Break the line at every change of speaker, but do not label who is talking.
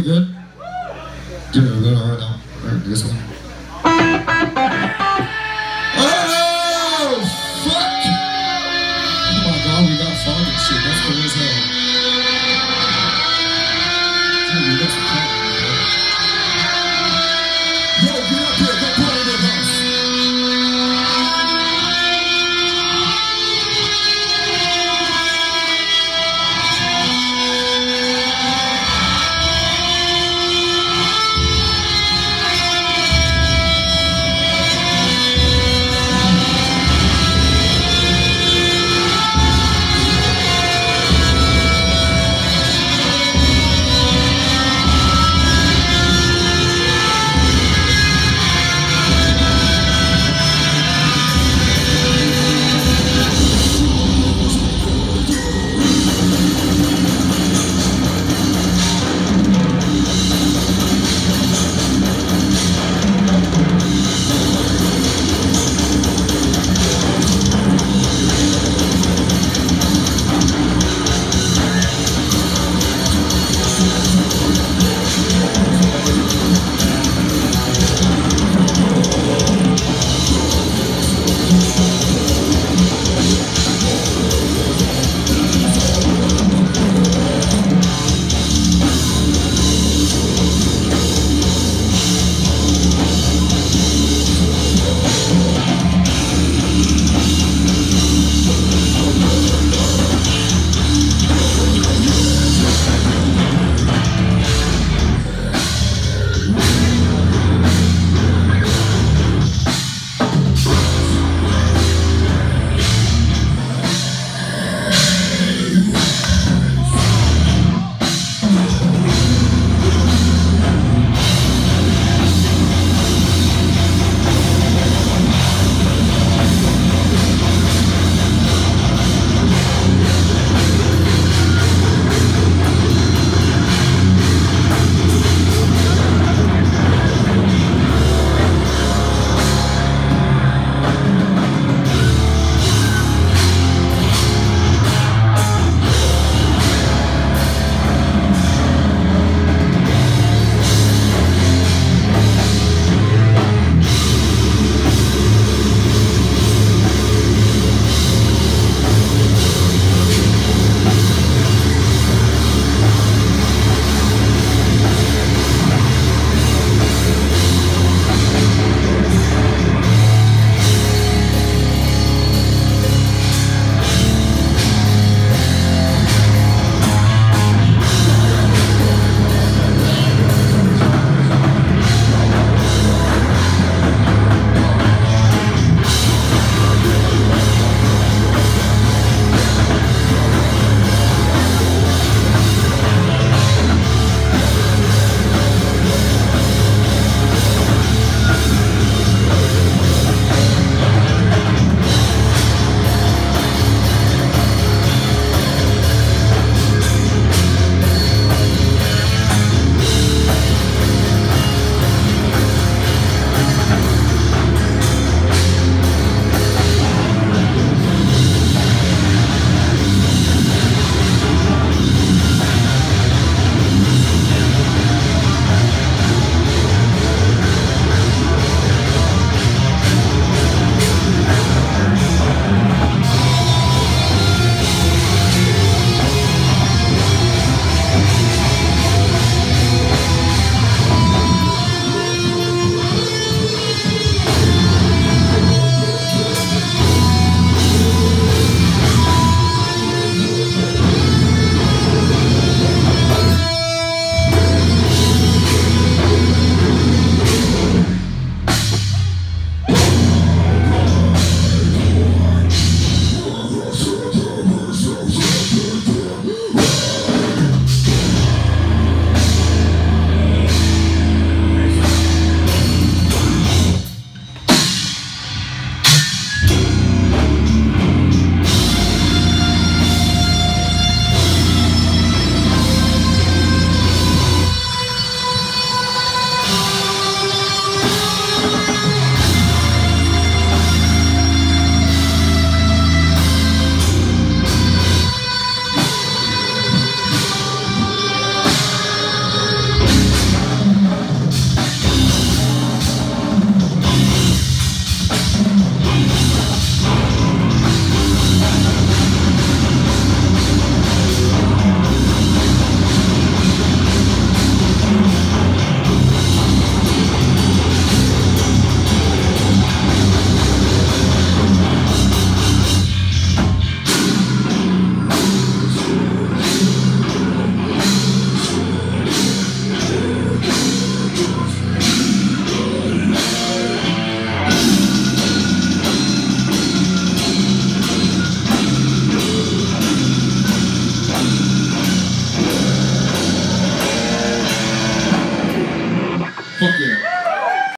really good. Dude, we're gonna now. Alright, this one.